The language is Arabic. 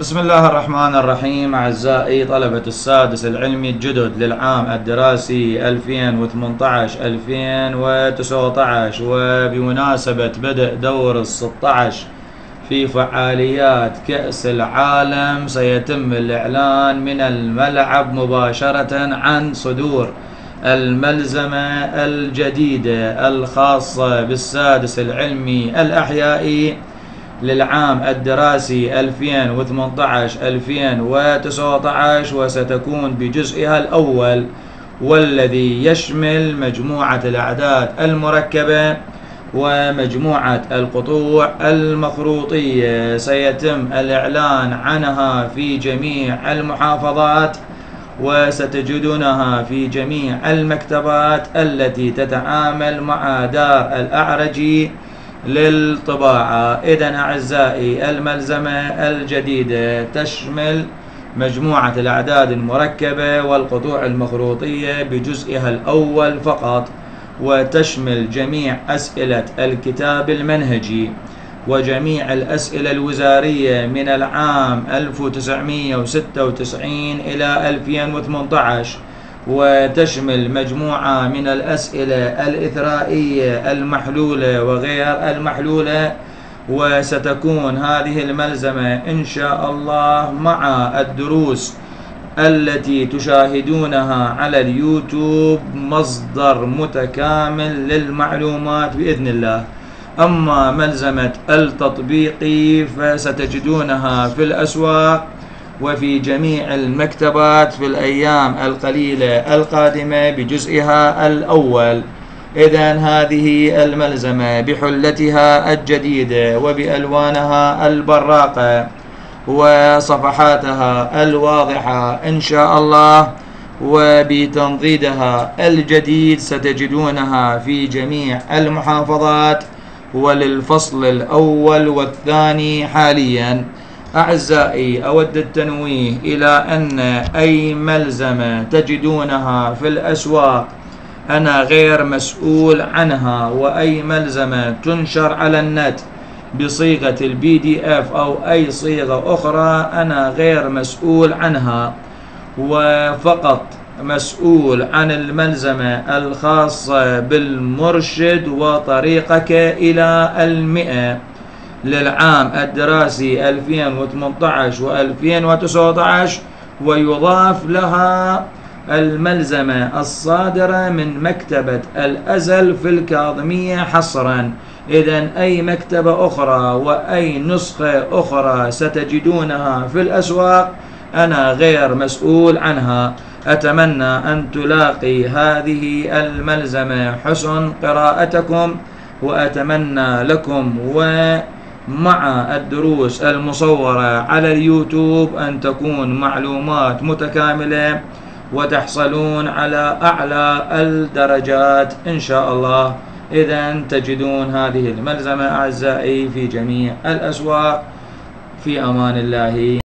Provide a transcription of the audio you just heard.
بسم الله الرحمن الرحيم أعزائي طلبة السادس العلمي الجدد للعام الدراسي 2018-2019 وبمناسبة بدء دور الستة في فعاليات كأس العالم سيتم الإعلان من الملعب مباشرة عن صدور الملزمة الجديدة الخاصة بالسادس العلمي الأحيائي للعام الدراسي 2018-2019 وستكون بجزئها الأول والذي يشمل مجموعة الأعداد المركبة ومجموعة القطوع المخروطية. سيتم الإعلان عنها في جميع المحافظات وستجدونها في جميع المكتبات التي تتعامل مع دار الأعرجي. للطباعة. إذا أعزائي الملزمة الجديدة تشمل مجموعة الأعداد المركبة والقطوع المخروطية بجزئها الأول فقط وتشمل جميع أسئلة الكتاب المنهجي وجميع الأسئلة الوزارية من العام 1996 إلى 2018 وتشمل مجموعة من الأسئلة الإثرائية المحلولة وغير المحلولة وستكون هذه الملزمة إن شاء الله مع الدروس التي تشاهدونها على اليوتيوب مصدر متكامل للمعلومات بإذن الله. أما ملزمة التطبيقي فستجدونها في الأسواق. وفي جميع المكتبات في الأيام القليلة القادمة بجزئها الأول. إذا هذه الملزمة بحلتها الجديدة وبألوانها البراقة وصفحاتها الواضحة إن شاء الله. وبتنضيدها الجديد ستجدونها في جميع المحافظات وللفصل الأول والثاني حالياً. أعزائي أود التنويه إلى أن أي ملزمة تجدونها في الأسواق؟ أنا غير مسؤول عنها وأي ملزمة تنشر على النت بصيغة ال PDF أو أي صيغة أخرى أنا غير مسؤول عنها وفقط مسؤول عن الملزمة الخاصة بالمرشد وطريقك إلى المئة. للعام الدراسي 2018 و2019 ويضاف لها الملزمة الصادرة من مكتبة الأزل في الكاظمية حصرا. إذا أي مكتبة أخرى وأي نسخة أخرى ستجدونها في الأسواق أنا غير مسؤول عنها. أتمنى أن تلاقي هذه الملزمة. حسن قراءتكم وأتمنى لكم و مع الدروس المصورة على اليوتيوب أن تكون معلومات متكاملة وتحصلون على أعلى الدرجات إن شاء الله. إذا تجدون هذه الملزمة أعزائي في جميع الأسواق. في أمان الله.